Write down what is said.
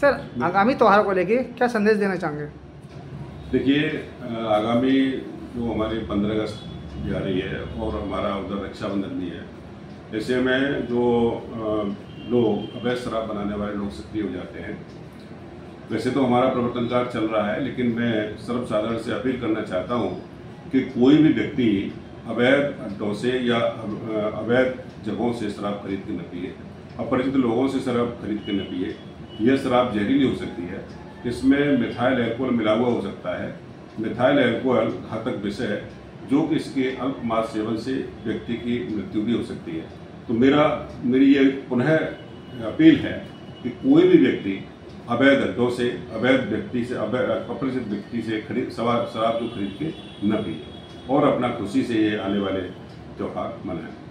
Sir, आगामी त्यौहार को लेके क्या संदेश देना चाहेंगे? देखिए, आगामी जो हमारी पंद्रह अगस्त जा रही है और हमारा उधर रक्षाबंधन भी है, ऐसे में जो लोग, अवैध शराब बनाने वाले लोग सक्रिय हो जाते हैं। वैसे तो हमारा प्रवर्तन कार्य चल रहा है, लेकिन मैं सर्वसाधारण से अपील करना चाहता हूँ कि कोई भी व्यक्ति अवैध अड्डों से या अवैध जगहों से शराब खरीद के न पिए, अपरिचित लोगों से शराब खरीद के न पिए। यह शराब जहरीली हो सकती है। इसमें मिथाइल एल्कोहल मिला हुआ हो सकता है। मिथाइल एल्कोहल घातक विषय है, जो कि इसके अल्प मास सेवन से व्यक्ति की मृत्यु भी हो सकती है। तो मेरा, मेरी ये पुनः अपील है कि कोई भी व्यक्ति अवैध अड्डों से, अवैध व्यक्ति से, अवैध अपरिचित व्यक्ति से खरीद शराब जो खरीद के न पिए और अपना खुशी से ये आने वाले त्यौहार मनाएँ।